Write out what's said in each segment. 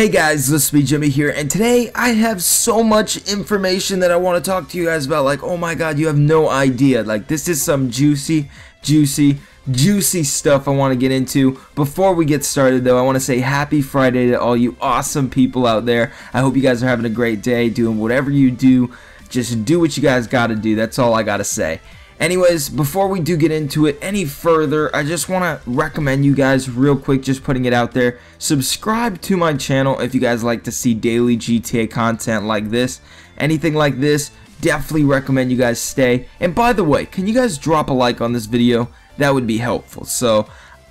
Hey guys, this is Jimmy here, and today I have so much information that I want to talk to you guys about. Like, oh my god, you have no idea. Like, this is some juicy, juicy, juicy stuff I want to get into. Before we get started, though, I want to say happy Friday to all you awesome people out there. I hope you guys are having a great day, doing whatever you do. Just do what you guys got to do. That's all I got to say. Anyways, before we do get into it any further, I just want to recommend you guys real quick, just putting it out there, subscribe to my channel if you guys like to see daily GTA content like this. Anything like this, definitely recommend you guys stay. And by the way, can you guys drop a like on this video? That would be helpful. So,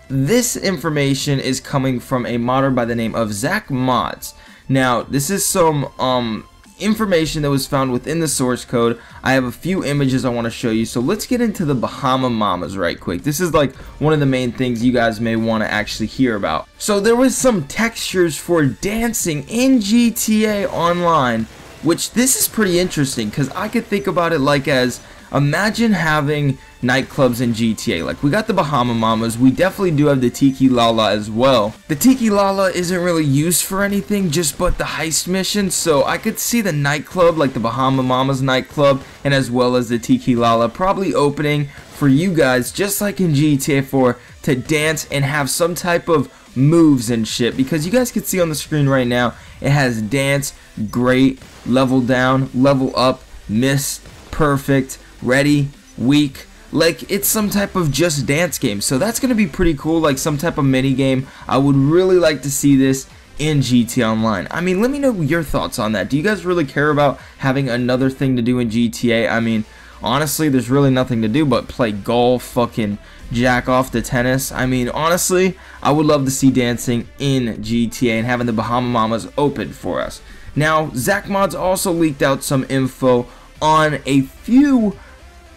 this information is coming from a modder by the name of Zach Mods. Now, this is some um, information that was found within the source code. I have a few images I want to show you. So let's get into the Bahama Mamas right quick. This is like one of the main things you guys may want to actually hear about. So there was some textures for dancing in GTA Online, which this is pretty interesting because I could think about it like as imagine having nightclubs in GTA. Like, we got the Bahama Mamas, we definitely do have the Tiki Lala as well. The Tiki Lala isn't really used for anything, just but the heist mission, so I could see the nightclub, like the Bahama Mamas nightclub, and as well as the Tiki Lala, probably opening for you guys, just like in GTA 4, to dance and have some type of moves and shit because you guys can see on the screen right now it has dance great level down level up miss perfect ready weak. Like it's some type of just dance game. So that's gonna be pretty cool like some type of mini game. I would really like to see this in GTA Online. I mean let me know your thoughts on that. Do you guys really care about having another thing to do in GTA I mean honestly there's really nothing to do but play golf fucking jack off the tennis. I mean honestly I would love to see dancing in GTA and having the Bahama Mamas open for us. Now Zach Mods also leaked out some info on a few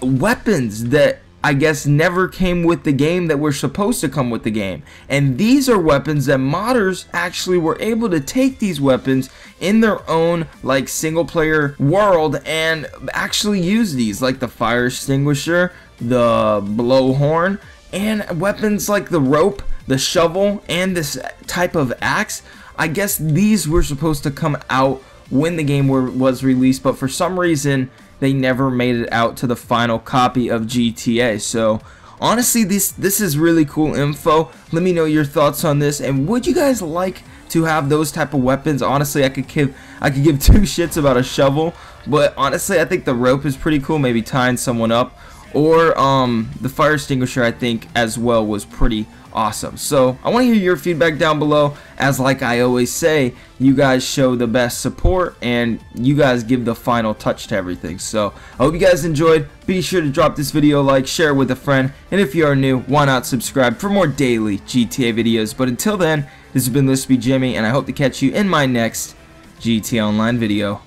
weapons that I guess never came with the game that were supposed to come with the game. And these are weapons that modders actually were able to take these weapons in their own like single player world and actually use these like the fire extinguisher, the blowhorn, and weapons like the rope, the shovel, and this type of axe. I guess these were supposed to come out when the game were, was released, but for some reason they never made it out to the final copy of GTA. So honestly, this this is really cool info. Let me know your thoughts on this, and would you guys like to have those type of weapons? Honestly, I could give I could give two shits about a shovel, but honestly, I think the rope is pretty cool. Maybe tying someone up, or um, the fire extinguisher. I think as well was pretty awesome. So I want to hear your feedback down below. As like I always say, you guys show the best support and you guys give the final touch to everything. So I hope you guys enjoyed. Be sure to drop this video a like, share it with a friend, and if you are new, why not subscribe for more daily GTA videos. But until then, this has been Lispy Jimmy, and I hope to catch you in my next GTA Online video.